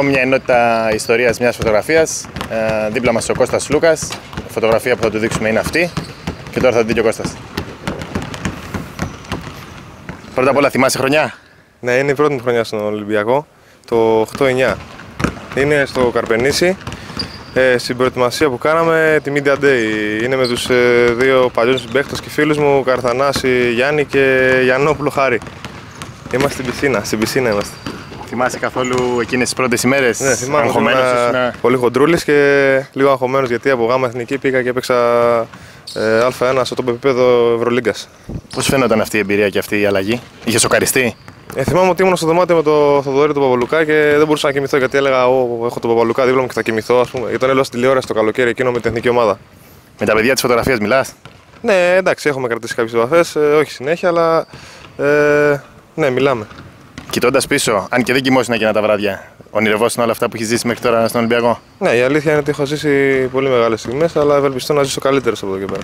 Ακόμη μια ενότητα ιστορίας μιας φωτογραφίας. Ε, δίπλα μας ο Κώστας Λούκας. Η φωτογραφία που θα του δείξουμε είναι αυτή. Και τώρα θα την δει και ο Κώστας. Πρώτα απ' όλα θυμάσαι χρονιά; Ναι, είναι η πρώτη μου χρονιά στον Ολυμπιακό, το 8-9. Είναι στο Καρπενήσι, ε, στην προετοιμασία που κάναμε τη Media Day. Είναι με τους ε, δύο παλιούς παίχτες και φίλους μου, Καρθανάση Γιάννη και Γιαννόπουλο Χάρη. Είμαστε στην πισίνα, στην πισίνα είμαστε. Θυμάσαι καθόλου εκείνες τις πρώτες ημέρες. Ναι, θυμάμαι, αγχωμένος ήμουν ήσουνα; πολύ χοντρούλης και λίγο αγχωμένος γιατί από γάμα εθνική πήγα και έπαιξα ε, Α1 στο τοπικό επίπεδο Ευρωλίγκας. Πώς φαίνονταν αυτή η εμπειρία και αυτή η αλλαγή; Είχε σοκαριστεί; Ε, θυμάμαι ότι ήμουν στο δωμάτιο με το Θοδωρή του Παπαλουκά και δεν μπορούσα να κοιμηθώ γιατί έλεγα: Ω, έχω τον Παπαλουκά δίπλα μου και θα κοιμηθώ. Ας πούμε. Γιατί τον έλεγα στην τηλεόραση το καλοκαίρι εκείνο με την εθνική ομάδα. Με τα παιδιά της φωτογραφίας μιλάς; Ναι, εντάξει, έχουμε κρατήσει κάποιες επαφές, ε, όχι συνέχεια, αλλά ε, ναι, μιλάμε. Κοιτώντας πίσω, αν και δεν κοιμόσουν εκείνα τα βράδια, ονειρευόσουν όλα αυτά που έχεις ζήσει μέχρι τώρα στον Ολυμπιακό; Ναι, η αλήθεια είναι ότι έχω ζήσει πολύ μεγάλες στιγμές, αλλά ευελπιστώ να ζήσω καλύτερε από εδώ και πέρα.